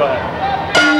cara.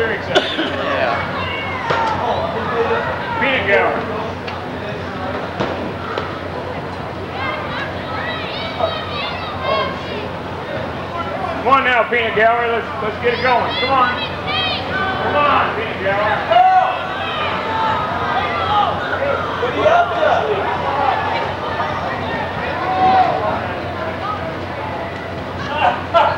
very excited. yeah. Peanut gallery. Come on now, Peanut Gallery. Let's let's get it going. Come on. Come on, Peanut Gallery. up to?